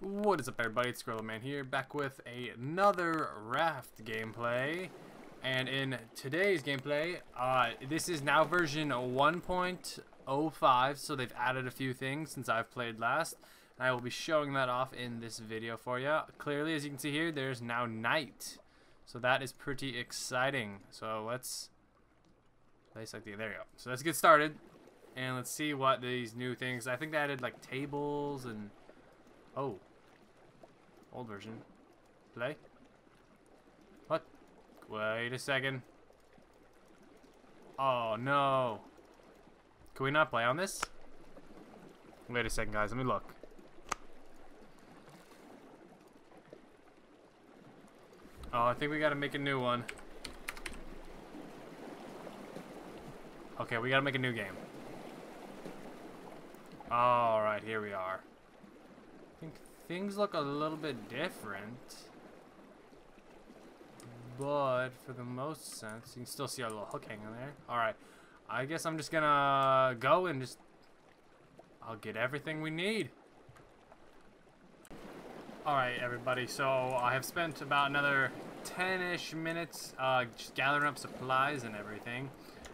What is up everybody, it's Man here, back with another Raft gameplay. And in today's gameplay, uh, this is now version 1.05, so they've added a few things since I've played last. And I will be showing that off in this video for you. Clearly, as you can see here, there's now night. So that is pretty exciting. So let's like the, there you go. So let's get started. And let's see what these new things, I think they added like tables and, oh, Old version. Play? What? Wait a second. Oh, no. Can we not play on this? Wait a second, guys. Let me look. Oh, I think we gotta make a new one. Okay, we gotta make a new game. Alright, here we are. Things look a little bit different. But for the most sense, you can still see our little hook hanging there. Alright, I guess I'm just gonna go and just... I'll get everything we need. Alright, everybody, so I have spent about another 10-ish minutes uh, just gathering up supplies and everything.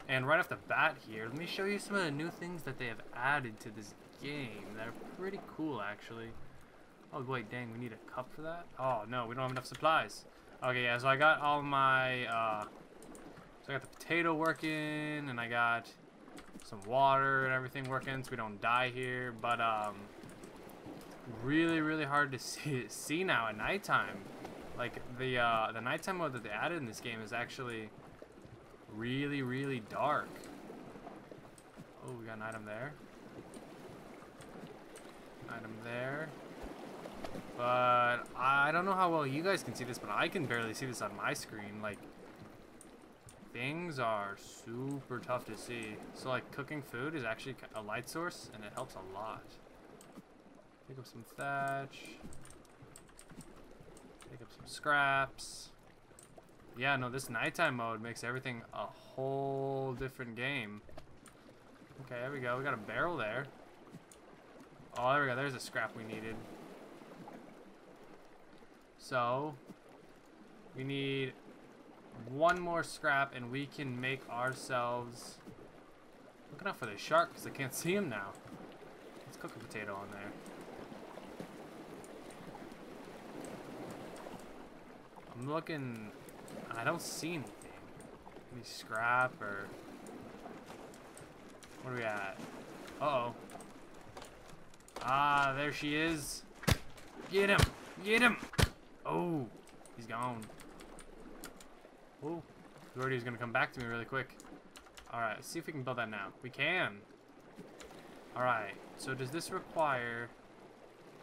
And right off the bat here, let me show you some of the new things that they have added to this game. They're pretty cool, actually. Oh, wait, dang, we need a cup for that? Oh, no, we don't have enough supplies. Okay, yeah, so I got all my, uh, so I got the potato working, and I got some water and everything working so we don't die here, but, um, really, really hard to see, see now at nighttime. Like, the, uh, the nighttime mode that they added in this game is actually really, really dark. Oh, we got an item there. Item there. But I don't know how well you guys can see this, but I can barely see this on my screen. Like, things are super tough to see. So, like, cooking food is actually a light source, and it helps a lot. Pick up some thatch. Pick up some scraps. Yeah, no, this nighttime mode makes everything a whole different game. Okay, there we go. We got a barrel there. Oh, there we go. There's a scrap we needed. So, we need one more scrap and we can make ourselves... Looking out for the shark because I can't see him now. Let's cook a potato on there. I'm looking... I don't see anything. Any scrap or... What are we at? Uh oh Ah, there she is. Get him! Get him! Oh, he's gone. Oh, Gordy is going to come back to me really quick. Alright, see if we can build that now. We can. Alright, so does this require...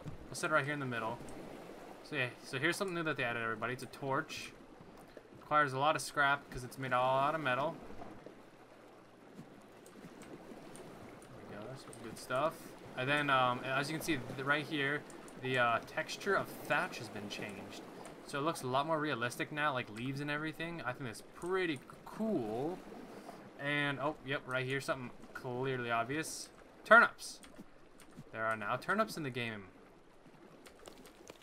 We'll set it right here in the middle. So yeah, so here's something new that they added, everybody. It's a torch. Requires a lot of scrap because it's made all out of metal. There we go, that's good stuff. And then, um, as you can see right here, the uh, texture of thatch has been changed. So it looks a lot more realistic now, like leaves and everything. I think that's pretty cool. And, oh, yep, right here, something clearly obvious. Turnips. There are now turnips in the game.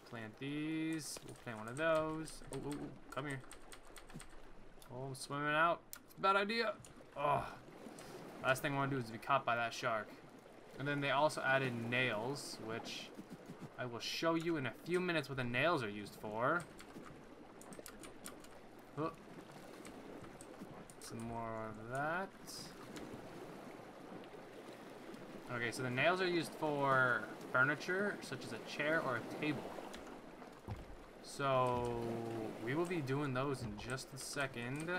Plant these. We'll plant one of those. Oh, come here. Oh, I'm swimming out. Bad idea. Oh. Last thing I want to do is be caught by that shark. And then they also added nails, which I will show you in a few minutes what the nails are used for. Oh. Some more of that. Okay, so the nails are used for furniture, such as a chair or a table. So, we will be doing those in just a second.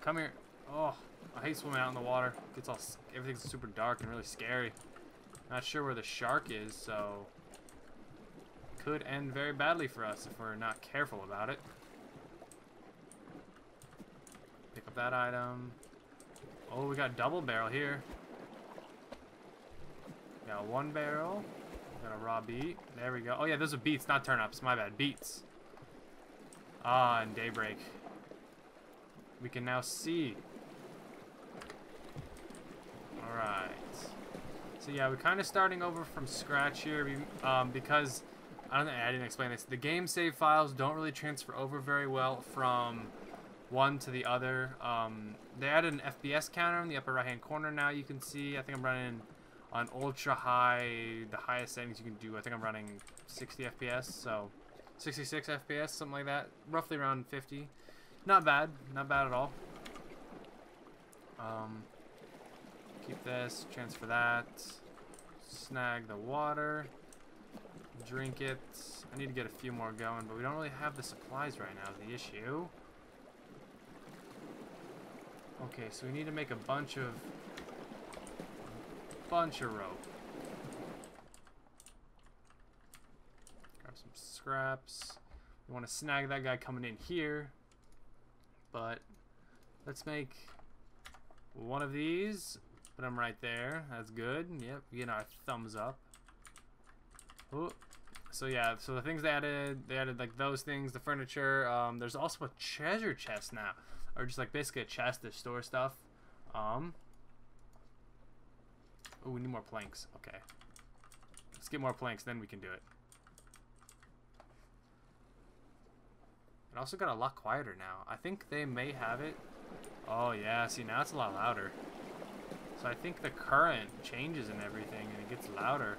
Come here. Oh, I hate swimming out in the water. It's all everything's super dark and really scary. Not sure where the shark is, so could end very badly for us if we're not careful about it. Pick up that item. Oh, we got double barrel here. Got one barrel. Got a raw beet. There we go. Oh yeah, those are beets, not turnips. My bad. Beets. Ah, and daybreak. We can now see. Alright. So yeah, we're kind of starting over from scratch here um, because I don't think I didn't explain this. The game save files don't really transfer over very well from one to the other. Um, they added an FPS counter in the upper right hand corner now. You can see. I think I'm running on ultra high, the highest settings you can do. I think I'm running 60 FPS, so 66 FPS, something like that. Roughly around 50. Not bad. Not bad at all. Um, keep this, transfer that, snag the water, drink it. I need to get a few more going, but we don't really have the supplies right now, the issue. Okay, so we need to make a bunch of bunch of rope. Grab some scraps. We want to snag that guy coming in here. But let's make one of these. Put them right there. That's good. Yep, get our thumbs up. Ooh. So yeah, so the things they added, they added like those things, the furniture. Um, there's also a treasure chest now, or just like basically a chest to store stuff. Um. Oh, we need more planks. Okay. Let's get more planks, then we can do it. It also got a lot quieter now. I think they may have it. Oh yeah, see now it's a lot louder. So I think the current changes and everything and it gets louder.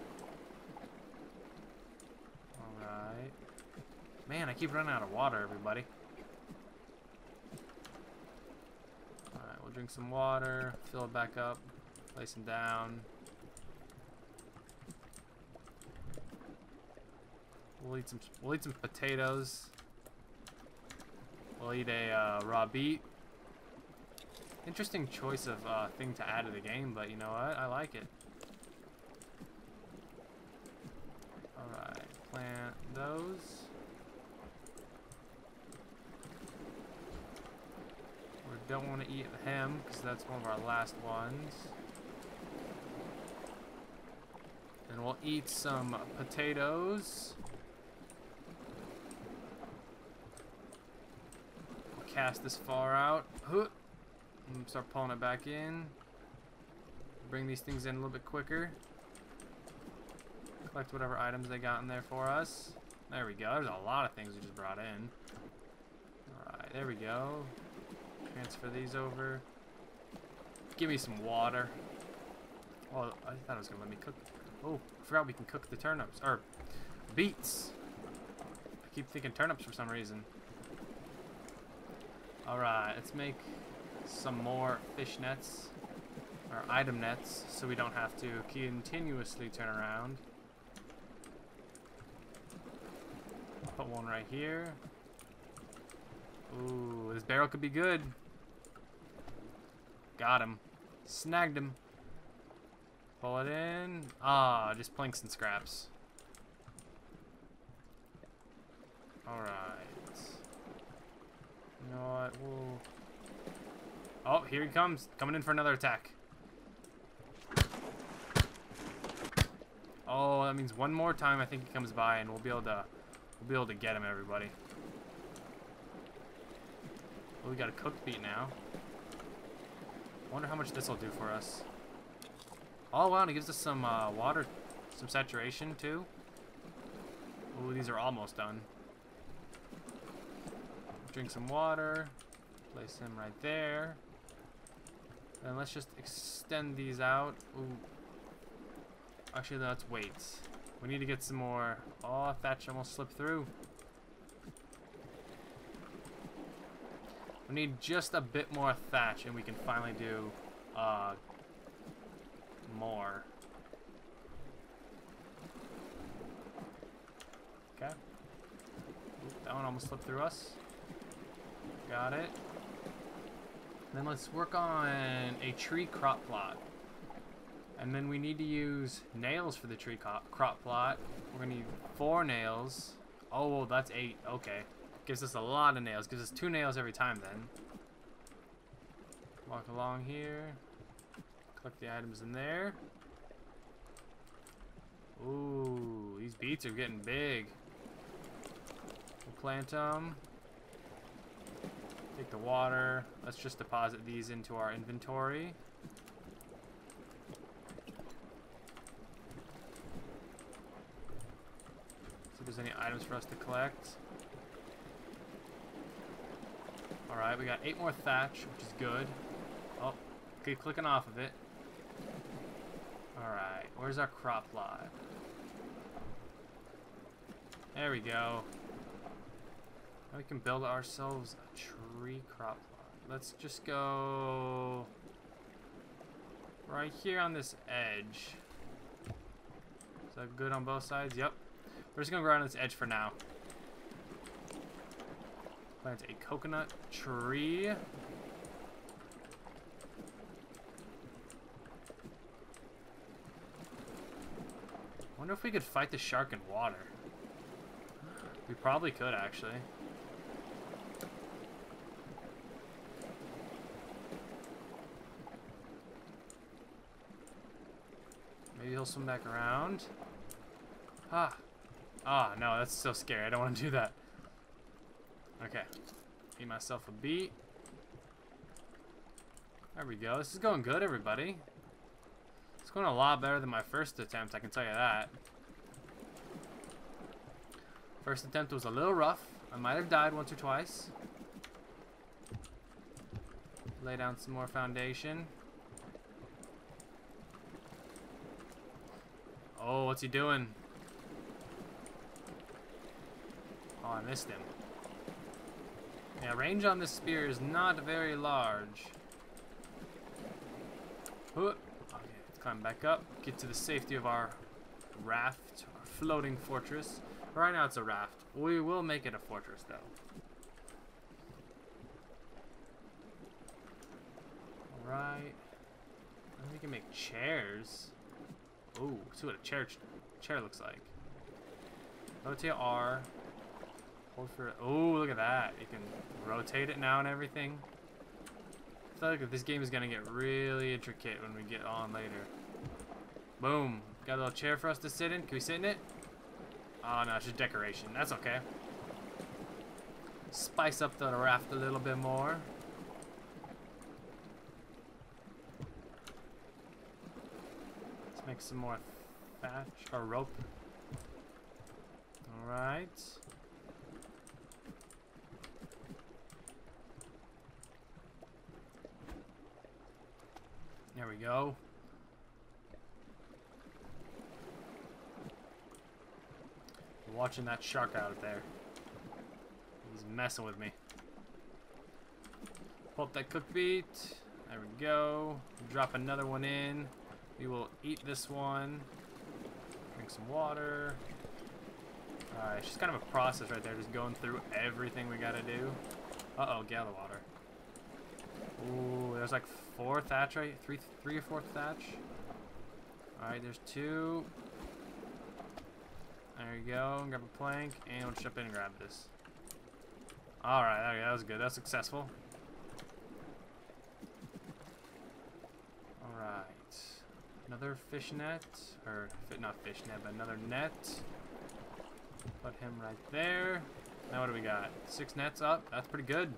Alright. Man, I keep running out of water, everybody. Alright, we'll drink some water, fill it back up, place them down. We'll eat some. We'll eat some potatoes. We'll eat a uh, raw beet. Interesting choice of uh, thing to add to the game, but you know what? I like it. Alright, plant those. We don't want to eat ham, because that's one of our last ones. And we'll eat some potatoes. We'll cast this far out. Huh. Start pulling it back in. Bring these things in a little bit quicker. Collect whatever items they got in there for us. There we go. There's a lot of things we just brought in. Alright, there we go. Transfer these over. Give me some water. Oh, I thought it was going to let me cook. Oh, I forgot we can cook the turnips. Or, beets. I keep thinking turnips for some reason. Alright, let's make some more fish nets. Or item nets, so we don't have to continuously turn around. Put one right here. Ooh, this barrel could be good. Got him. Snagged him. Pull it in. Ah, just planks and scraps. Alright. You know what? We'll... Oh, here he comes. Coming in for another attack. Oh, that means one more time I think he comes by and we'll be able to we'll be able to get him everybody. Oh, we got a cooked beet now. Wonder how much this will do for us. Oh wow, and it gives us some uh, water, some saturation too. Oh, these are almost done. Drink some water. Place him right there. And let's just extend these out. Ooh. Actually, let's wait. We need to get some more. Oh, thatch almost slipped through. We need just a bit more thatch, and we can finally do uh, more. Okay. That one almost slipped through us. Got it. Then let's work on a tree crop plot. And then we need to use nails for the tree crop plot. We're gonna need four nails. Oh, that's eight. Okay. Gives us a lot of nails. Gives us two nails every time then. Walk along here. Collect the items in there. Ooh, these beets are getting big. We'll plant them. Take the water. Let's just deposit these into our inventory. See if there's any items for us to collect. Alright, we got eight more thatch, which is good. Oh, keep clicking off of it. Alright, where's our crop lot? There we go. We can build ourselves a tree crop plot. Let's just go right here on this edge. Is that good on both sides? Yep. We're just gonna go around this edge for now. Plant a coconut tree. Wonder if we could fight the shark in water. We probably could actually. Maybe he'll swim back around. Ah. Ah, no, that's so scary. I don't want to do that. Okay. Eat myself a beet. There we go. This is going good, everybody. It's going a lot better than my first attempt, I can tell you that. First attempt was a little rough. I might have died once or twice. Lay down some more foundation. Oh, what's he doing? Oh, I missed him. Yeah, range on this spear is not very large. Okay, let's climb back up. Get to the safety of our raft, our floating fortress. Right now it's a raft. We will make it a fortress, though. Alright. We can make chairs. Ooh, see what a chair chair looks like. Rotate R. Hold for. Oh, look at that! You can rotate it now and everything. I feel like this game is gonna get really intricate when we get on later. Boom! Got a little chair for us to sit in. Can we sit in it? Oh no, it's just decoration. That's okay. Spice up the raft a little bit more. Make some more thatch or rope. Alright. There we go. watching that shark out there. He's messing with me. Pull that cook beet. There we go. Drop another one in. We will eat this one. Drink some water. It's just kind of a process right there, just going through everything we gotta do. Uh-oh, the water. Ooh, there's like four thatch right, three, three or four thatch. Alright, there's two. There you go. Grab a plank, and we'll jump in and grab this. Alright, that was good. That was successful. Alright. Another fish net. Or, not fish net, but another net. Put him right there. Now what do we got? Six nets up. That's pretty good.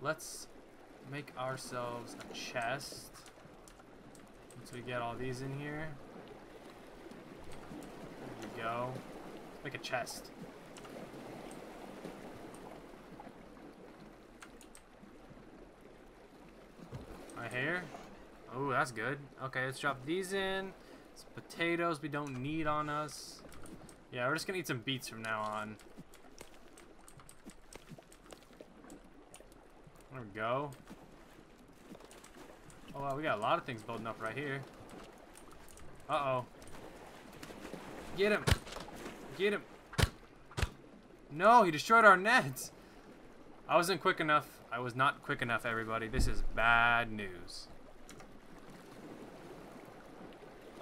Let's make ourselves a chest. Once we get all these in here There we go. Like a chest. Right here. Oh, that's good. Okay, let's drop these in. Some potatoes we don't need on us. Yeah, we're just gonna eat some beets from now on. There we go. Oh wow, we got a lot of things building up right here. Uh-oh. Get him. Get him. No, he destroyed our nets. I wasn't quick enough. I was not quick enough, everybody. This is bad news.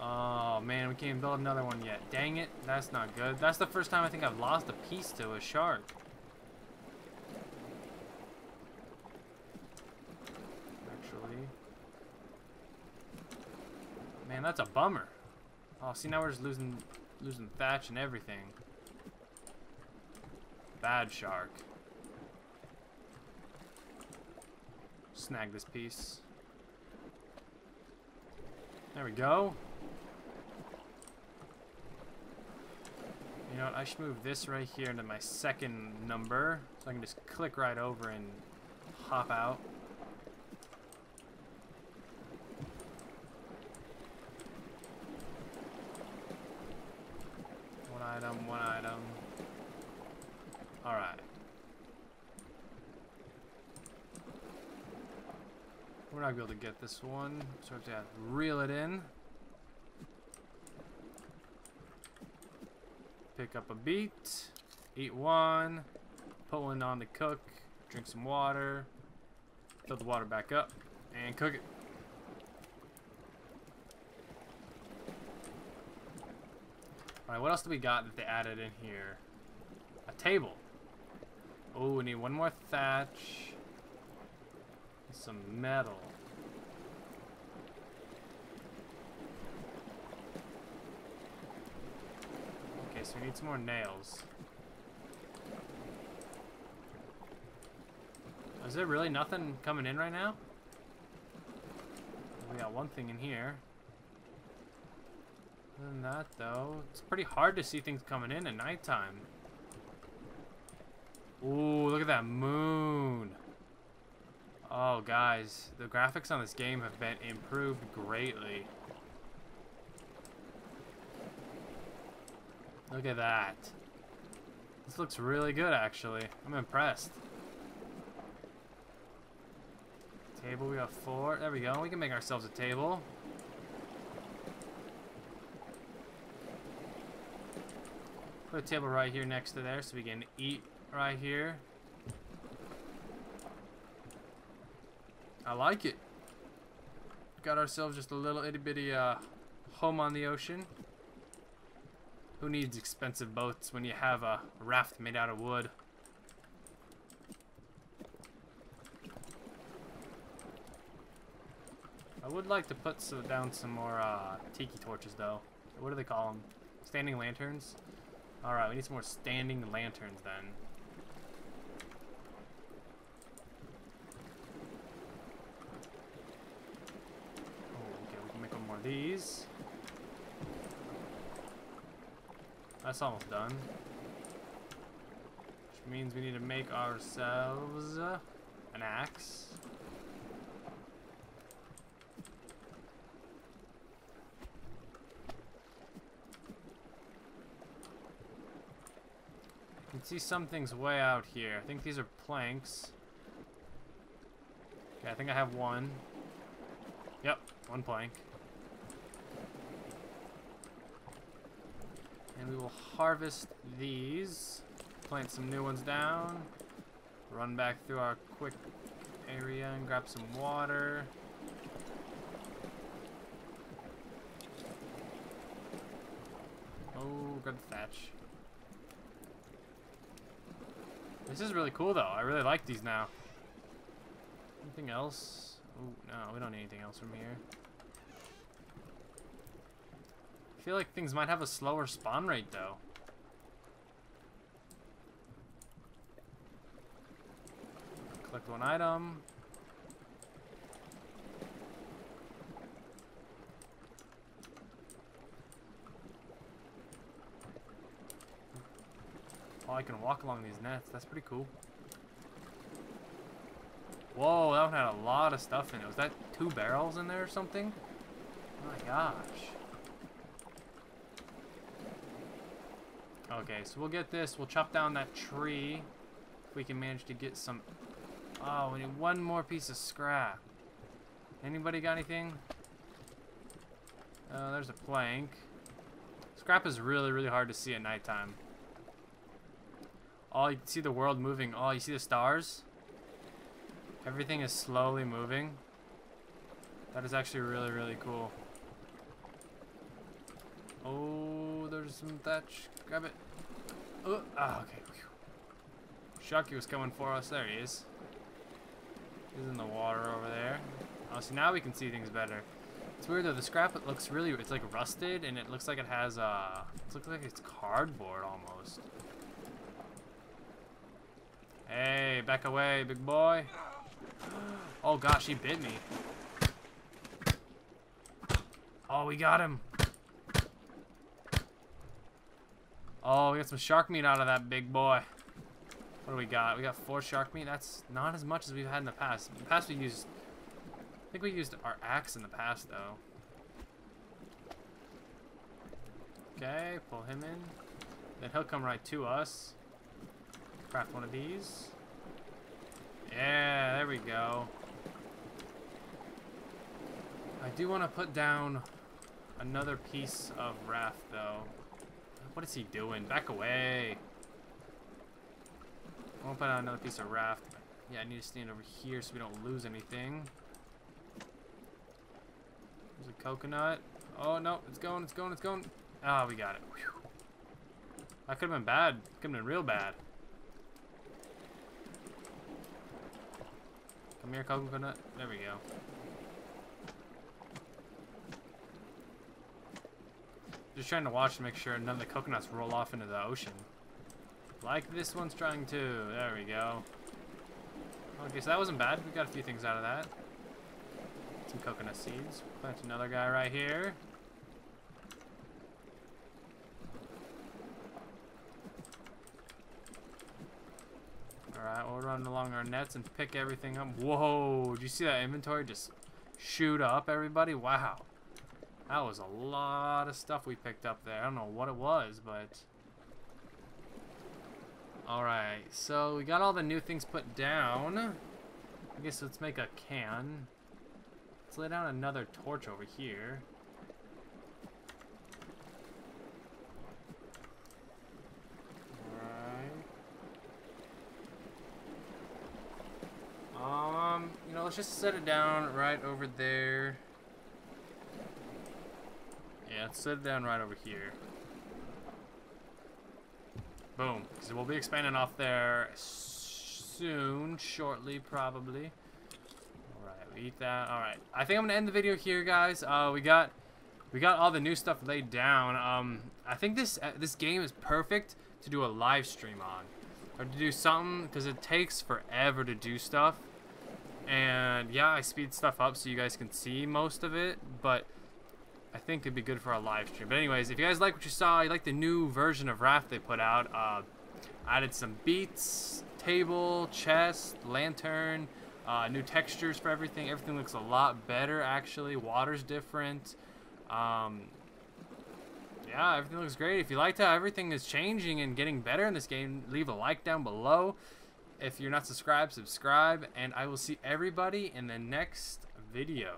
Oh, man, we can't build another one yet. Dang it. That's not good. That's the first time I think I've lost a piece to a shark. Actually. Man, that's a bummer. Oh, see, now we're just losing Losing thatch and everything. Bad shark. Snag this piece. There we go. You know what, I should move this right here into my second number, so I can just click right over and hop out. One item, one item. Alright. We're not gonna be able to get this one, so we have to reel it in. Pick up a beet, eat one, put one on the cook, drink some water, fill the water back up, and cook it. Alright, what else do we got that they added in here? A table. Oh, we need one more thatch. Some metal. So we need some more nails. Is there really nothing coming in right now? We got one thing in here. Other than that, though, it's pretty hard to see things coming in at nighttime. Ooh, look at that moon. Oh, guys, the graphics on this game have been improved greatly. Look at that. This looks really good, actually. I'm impressed. Table, we got four. There we go. We can make ourselves a table. Put a table right here next to there so we can eat right here. I like it. Got ourselves just a little itty bitty uh, home on the ocean. Who needs expensive boats when you have a raft made out of wood? I would like to put down some more uh, tiki torches though. What do they call them? Standing lanterns? Alright, we need some more standing lanterns then. Oh, okay, we can make one more of these. That's almost done. Which means we need to make ourselves an axe. You can see some things way out here. I think these are planks. Okay, I think I have one. Yep, one plank. We will harvest these. Plant some new ones down. Run back through our quick area and grab some water. Oh, good thatch. This is really cool, though. I really like these now. Anything else? Oh, no, we don't need anything else from here. I feel like things might have a slower spawn rate, though. Collect one item. Oh, I can walk along these nets. That's pretty cool. Whoa, that one had a lot of stuff in it. Was that two barrels in there or something? Oh my gosh. Okay, so we'll get this. We'll chop down that tree. If we can manage to get some... Oh, we need one more piece of scrap. Anybody got anything? Uh, there's a plank. Scrap is really, really hard to see at nighttime. Oh, you see the world moving. Oh, you see the stars? Everything is slowly moving. That is actually really, really cool. Oh, there's some thatch. Grab it. Oh, ah, okay. Shucky was coming for us. There he is. He's in the water over there. Oh, see, now we can see things better. It's weird though. The scrap it looks really. It's like rusted, and it looks like it has uh. It looks like it's cardboard almost. Hey, back away, big boy. Oh gosh, he bit me. Oh, we got him. Oh, we got some shark meat out of that big boy. What do we got? We got four shark meat. That's not as much as we've had in the past. In the past we used... I think we used our axe in the past, though. Okay, pull him in. Then he'll come right to us. Craft one of these. Yeah, there we go. I do want to put down another piece of raft, though. What is he doing? Back away. I want to put down another piece of raft. Yeah, I need to stand over here so we don't lose anything. There's a coconut. Oh, no. It's going, it's going, it's going. Ah, oh, we got it. Whew. That could have been bad. Could have been real bad. Come here, coconut. There we go. Just trying to watch to make sure none of the coconuts roll off into the ocean. Like this one's trying to. There we go. Okay, so that wasn't bad. We got a few things out of that. Some coconut seeds. Plant another guy right here. Alright, we'll run along our nets and pick everything up. Whoa, did you see that inventory just shoot up, everybody? Wow. That was a lot of stuff we picked up there. I don't know what it was, but... Alright, so we got all the new things put down. I guess let's make a can. Let's lay down another torch over here. Alright. Um, you know, let's just set it down right over there. Yeah, let's set it down right over here. Boom. So we'll be expanding off there soon, shortly, probably. Alright, we eat that. Alright. I think I'm gonna end the video here, guys. Uh, we got we got all the new stuff laid down. Um, I think this uh, this game is perfect to do a live stream on. Or to do something, because it takes forever to do stuff. And yeah, I speed stuff up so you guys can see most of it, but I think it'd be good for a live stream. But anyways, if you guys like what you saw, you like the new version of Raft they put out, uh, added some beets, table, chest, lantern, uh, new textures for everything. Everything looks a lot better, actually. Water's different. Um, yeah, everything looks great. If you liked how everything is changing and getting better in this game, leave a like down below. If you're not subscribed, subscribe. And I will see everybody in the next video.